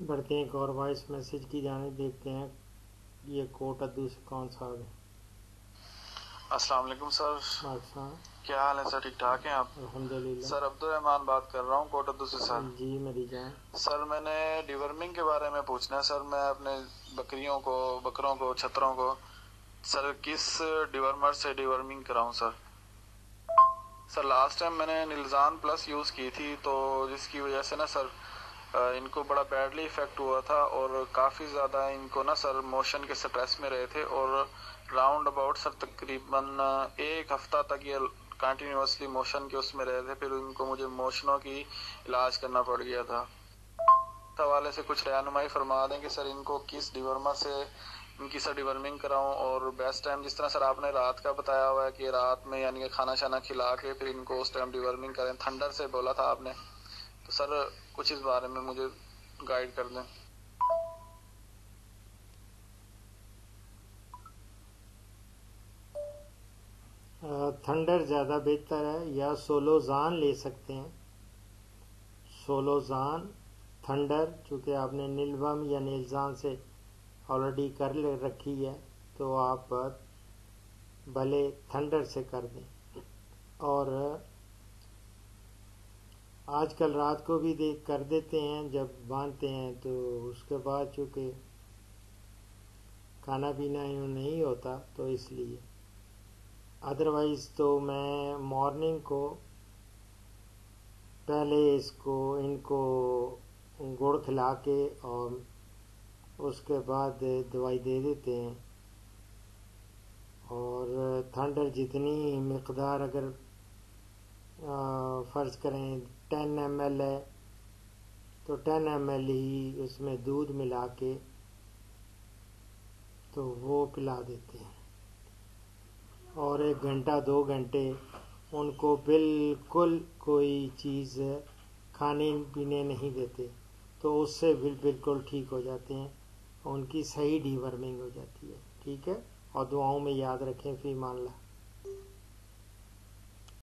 बढ़ते हैं एक और वॉइस मैसेज की जाने देखते हैं ये कोट अद्दू से कौन सा है अस्सलाम वालेकुम सर क्या हाल है सर? ठीक ठाक हैं आप? अल्हम्दुलिल्लाह। सर अब्दुल रहमान बात कर रहा हूँ कोट अब्दुल से सर। जी मेरी जान। सर मैंने डिवर्मिंग के बारे में पूछना है सर। मैं अपने बकरियों को बकरों को छतरों को सर किस डिवर्मर से डिवर्मिंग कराऊं सर? सर लास्ट टाइम मैंने निल्जान प्लस यूज़ की थी तो जिसकी वजह से ना सर इनको बड़ा बैडली इफ़ेक्ट हुआ था और काफ़ी ज़्यादा इनको ना सर मोशन के स्ट्रेस में रहे थे और राउंड अबाउट सर तकरीबन एक हफ़्ता तक ये कंटिन्यूसली मोशन के उसमें रहे थे, फिर इनको मुझे मोशनों की इलाज करना पड़ गया था। हवाले से कुछ रहनुमाई फरमा दें कि सर इनको किस डिवर्मा से इनकी सर डिवर्मिंग कराऊं और बेस्ट टाइम जिस तरह सर आपने रात का बताया हुआ है कि रात में यानी कि खाना शाना खिला के फिर इनको उस टाइम डिवर्मिंग करें थंडर से बोला था आपने। सर, कुछ इस बारे में मुझे गाइड कर दें। थंडर ज़्यादा बेहतर है या सोलोजान ले सकते हैं? सोलोजान थंडर चूँकि आपने नीलबम या नीलजान से ऑलरेडी कर ले, रखी है तो आप, भले थंडर से कर दें। और आजकल रात को भी देख कर देते हैं, जब बांधते हैं तो उसके बाद चूँकि खाना पीना यूँ नहीं होता तो इसलिए। अदरवाइज़ तो मैं मॉर्निंग को पहले इसको, इनको गुड़ खिला के और उसके बाद दवाई दे देते हैं। और थंडर जितनी मकदार अगर फ़र्ज़ करें टेन एम है तो टेन एम ही उसमें दूध मिला के तो वो पिला देते हैं। और एक घंटा, दो घंटे उनको बिल्कुल कोई चीज़ खाने पीने नहीं देते तो उससे भी बिल्कुल ठीक हो जाते हैं उनकी सही डीवर्मिंग हो जाती है। ठीक है? और दुआओं में याद रखें फ़ी मान ला